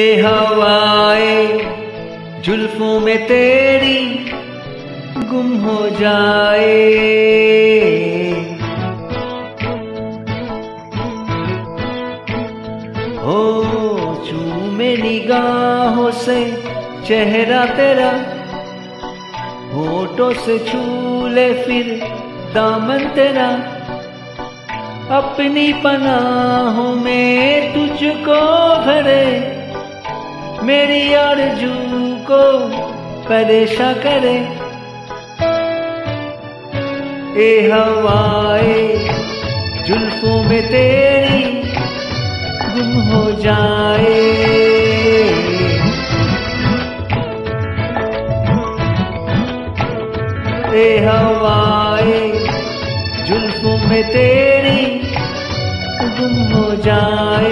हवाए, जुल्फों में तेरी गुम हो जाए। हो चूमे निगाहों से चेहरा तेरा, होठों से छू ले फिर दामन तेरा। अपनी पनाहों में तुझको भरे मेरी आरज़ू को परेशा करे। ए हवाए जुल्फों में तेरी गुम हो जाए। ए हवाए जुल्फों में तेरी गुम हो जाए।